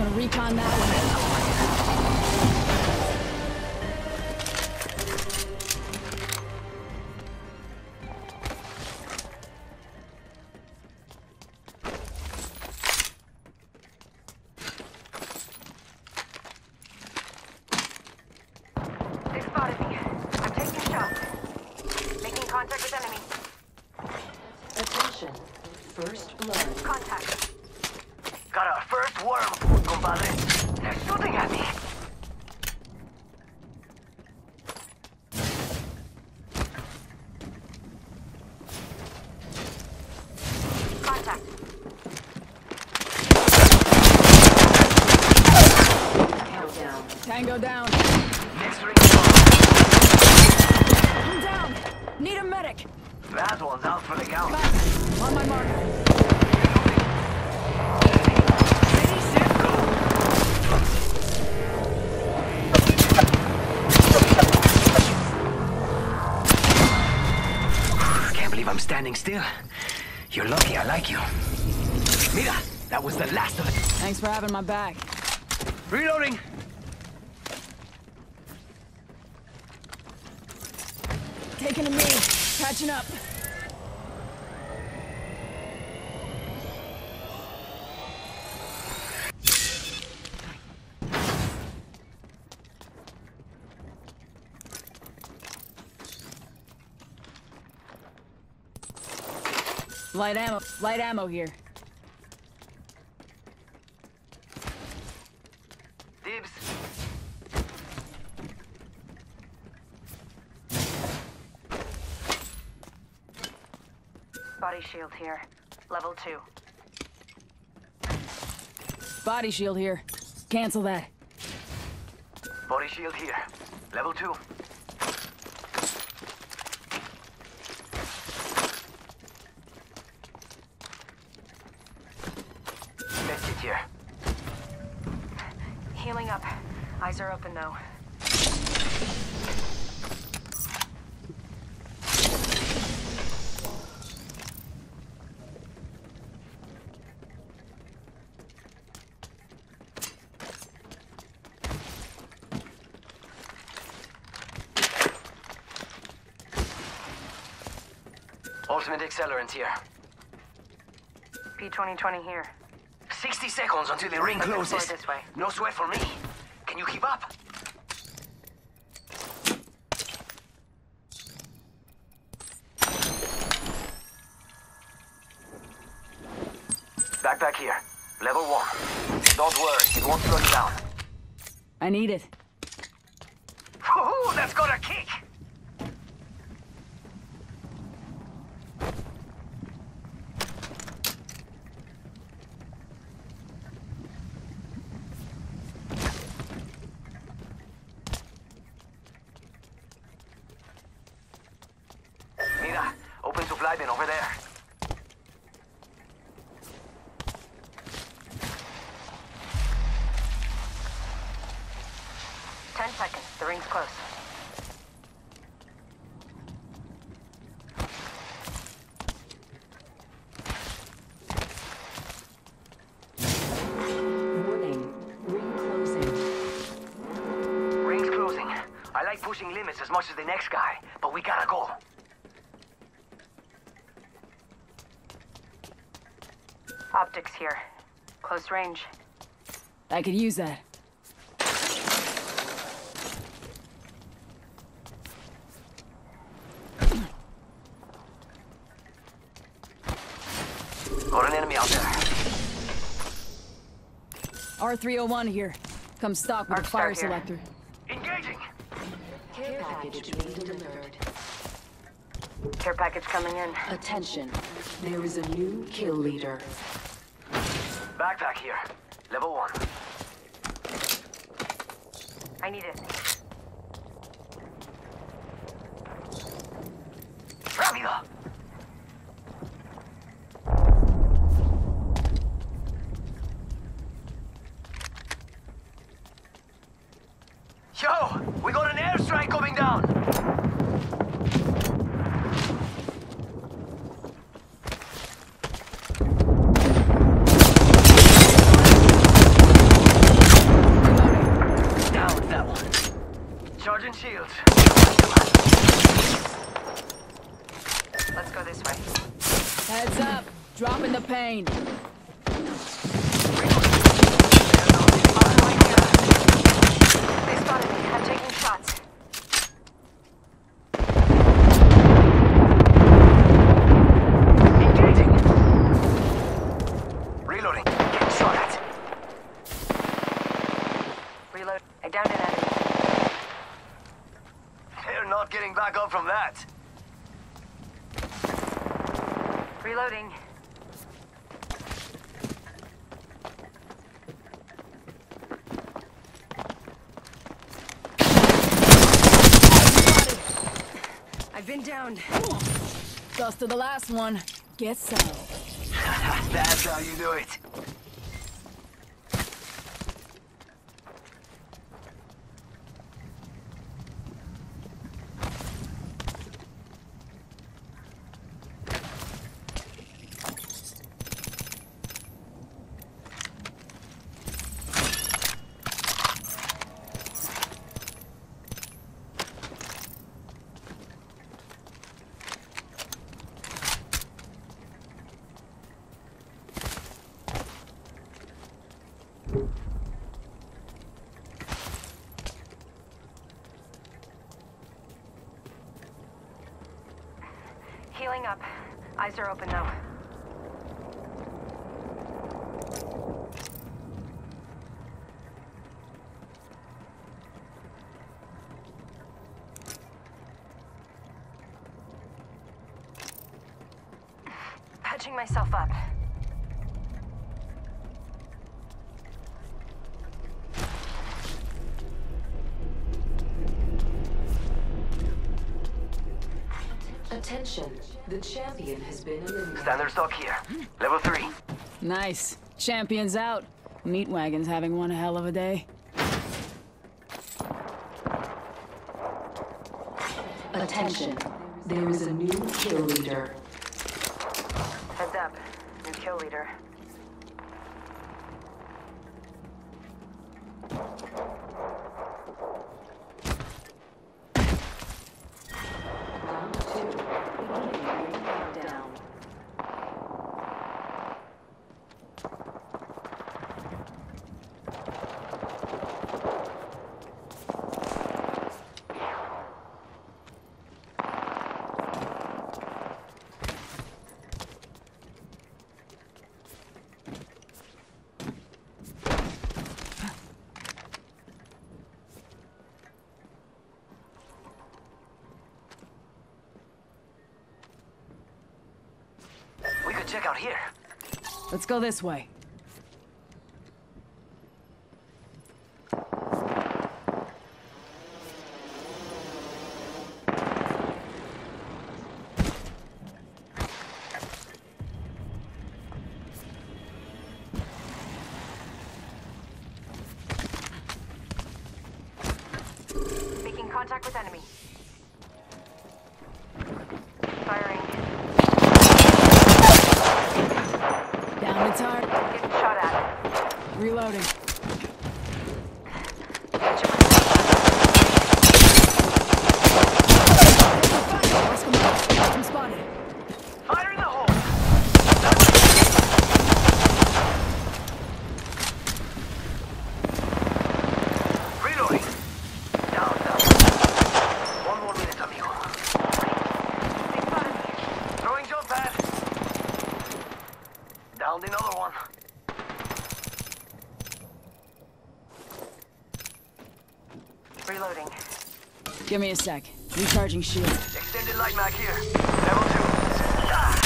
Gonna recon that one. They're shooting at me. Believe I'm standing still. You're lucky I like you. Mira, that was the last of it. Thanks for having my back. Reloading. Taking a knee. Catching up. Light ammo. Light ammo here. Dibs. Body shield here. Level 2. Body shield here. Cancel that. Body shield here. Level two. Medkit here. Healing up. Eyes are open though. Ultimate accelerant here. P2020 here. 60 seconds until the ring closes. this way. No sweat for me. Can you keep up? Backpack here. Level one. Don't worry, it won't slow you down. I need it. Woohoo, that's got a kick! The next guy, but we gotta go. Optics here. Close range. I could use that. Got an enemy out there. R301 here. Come stock with Arc fire selector. here. selector. Engaging! Care package being delivered. Care package coming in. Attention. There is a new kill leader. Backpack here. Level one. I need it. Rápido! Yo! We got an airstrike coming down! pain. They spotted me. I'm taking shots. Engaging. Reloading. Getting shot at. Reload. I downed an enemy. They're not getting back up from that. Reloading. I've been to the last one. Get some. That's how you do it. Healing up. Eyes are open though. Patching myself up. Attention. The champion has been eliminated. Standard stock here. Level three. Nice. Champions out. Meat Wagon's having one hell of a day. Attention. There is a new kill leader. Heads up. New kill leader. Check out here. Let's go this way. Making contact with enemy. Firing. Down its heart. Getting shot at. Reloading. Patching myself Oscar Mike. I'm spotted. Fire in the hole. Reloading. Down, down. One more minute, amigo. up. They spotted me. Throwing jump pad. Downed another one. Reloading. Give me a sec. Recharging shield. Extended light mag here. Level two. Ah.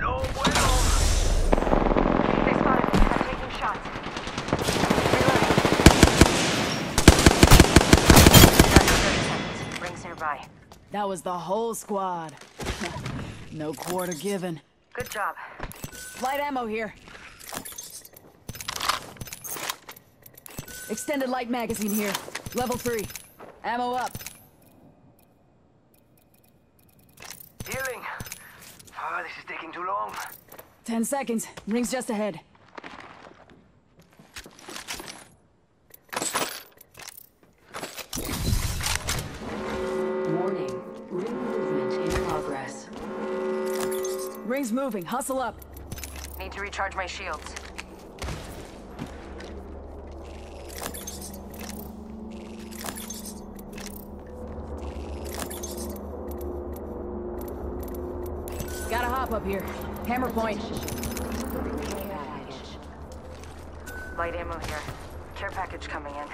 No bueno. They spotted me. I'm taking shots. Reloading. Got 30 seconds. Rings nearby. That was the whole squad. no quarter given. Good job. Light ammo here. Extended light magazine here. Level 3. Ammo up. Healing. Ah, this is taking too long. 10 seconds. Rings just ahead. Warning. Ring movement in progress. Rings moving. moving. Hustle up. Need to recharge my shields. Up here. Hammer point. Light ammo here. Care package coming in.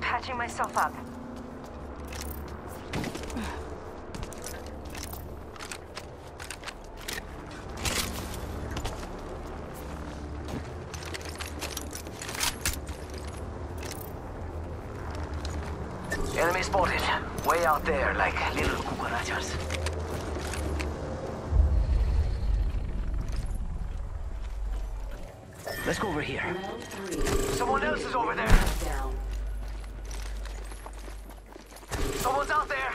Patching myself up. Enemy spotted. Way out there, like little cucarachas. Let's go over here. Someone else is over there. Down. Someone's out there.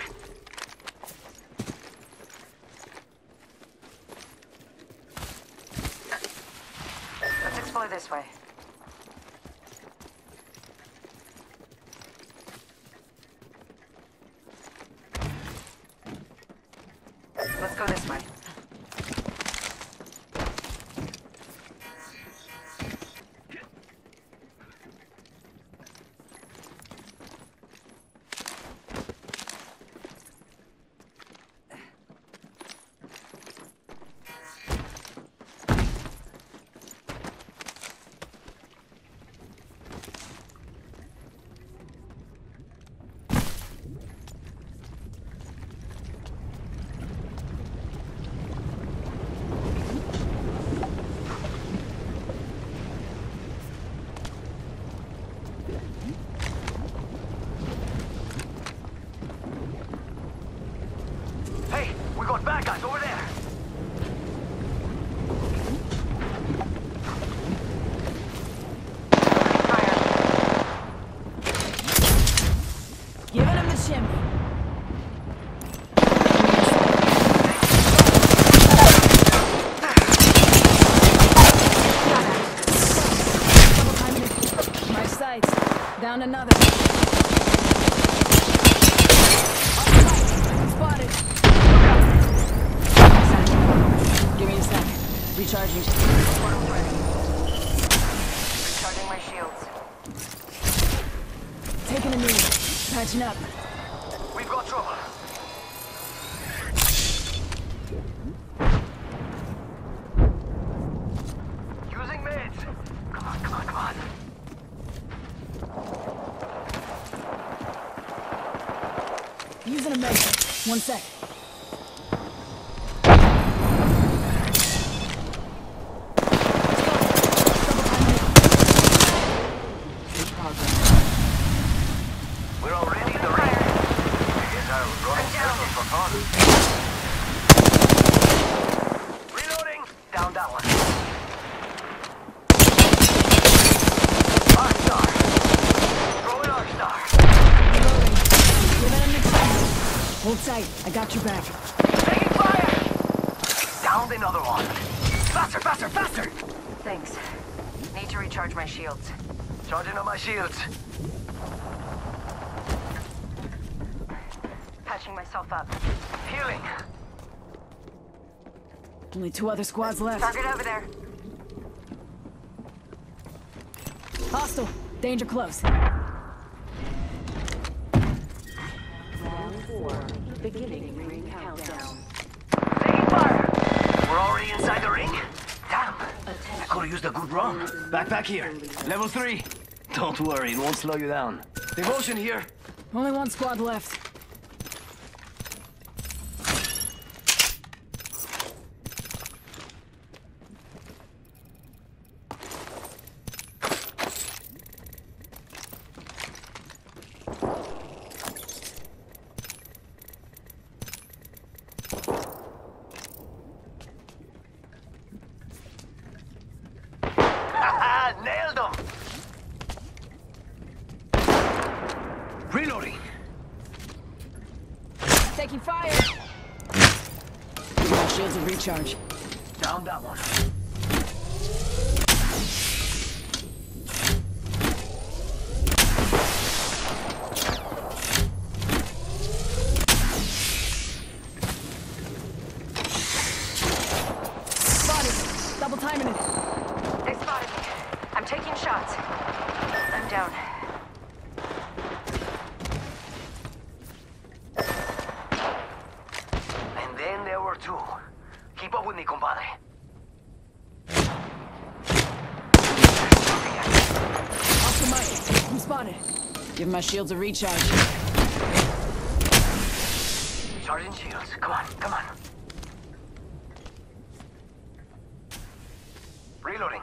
Let's explore this way. Let's go this way. Hey, we got bad guys over there. Fire. Giving him the chimney. Double timing it. My sights. Down another. Spotted. Give me a sec. Recharging. Recharging my shields. Taking a knee. Patching up. We've got trouble. Using meds. Come on, come on, come on. Using a med. One sec. We're already in the ring. I guess I'll run circles for fun. Reloading. Down that one. Arc star. Throwing arc star. Giving him the chimney. Hold tight. I got your back. Taking fire. Downed another one. Faster, faster, faster. Thanks. Need to recharge my shields. Charging on my shields. Patching myself up. Healing. Only two other squads left. Target over there. Hostile. Danger close. Four. Beginning ring countdown. Taking fire. We're already inside the ring? Damn. I could have used a good run. Back, back here. Level three. Don't worry, it won't slow you down. Devotion here. Only one squad left. Haha, nailed him. Reloading. Taking fire. shields will recharge. Down that one. Spotted. Double timing it. They spotted me. I'm taking shots. I'm down. And then there were two. Keep up with me, compadre. Off the mic. I'm spotted. Give my shields a recharge. Charging shields. Come on, come on. Reloading.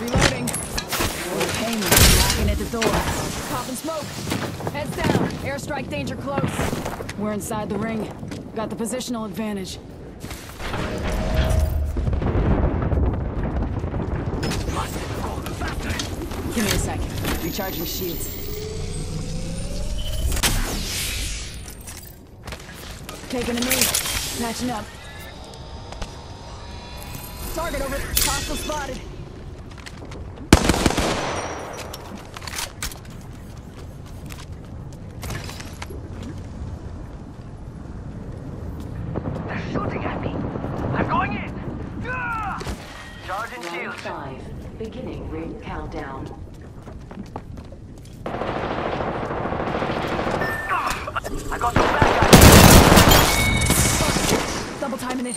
Reloading. Old Payman knocking at the door. Popping smoke. Heads Airstrike danger close. We're inside the ring. Got the positional advantage. Give me a sec. Recharging shields. Taking a knee. Patching up. Target over. Hostile spotted. They're shooting at me. I'm going in. Ah! Charging Round shields. five. Beginning ring countdown. Ah! I got the bad guy. Double timing it.